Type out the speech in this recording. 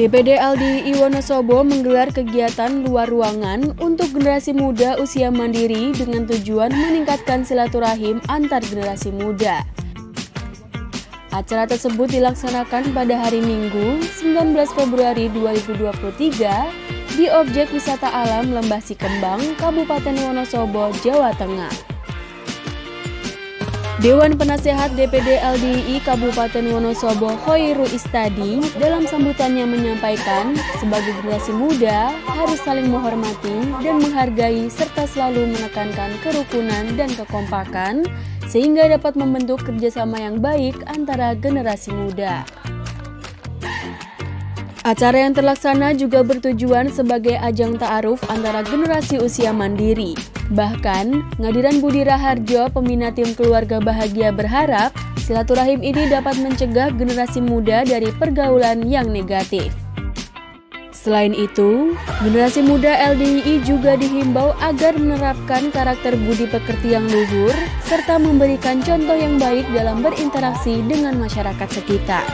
DPD LDI Wonosobo menggelar kegiatan luar ruangan untuk generasi muda usia mandiri dengan tujuan meningkatkan silaturahim antar generasi muda. Acara tersebut dilaksanakan pada hari Minggu, 19 Februari 2023 di objek wisata alam Lembah Sikembang, Kabupaten Wonosobo, Jawa Tengah. Dewan Penasehat DPD LDI Kabupaten Wonosobo Hoiru Istadi dalam sambutannya menyampaikan sebagai generasi muda harus saling menghormati dan menghargai serta selalu menekankan kerukunan dan kekompakan sehingga dapat membentuk kerjasama yang baik antara generasi muda. Acara yang terlaksana juga bertujuan sebagai ajang ta'aruf antara generasi usia mandiri. Bahkan, Ngadiran Budi Raharjo, pembina tim keluarga bahagia berharap silaturahim ini dapat mencegah generasi muda dari pergaulan yang negatif. Selain itu, generasi muda LDII juga dihimbau agar menerapkan karakter budi pekerti yang luhur, serta memberikan contoh yang baik dalam berinteraksi dengan masyarakat sekitar.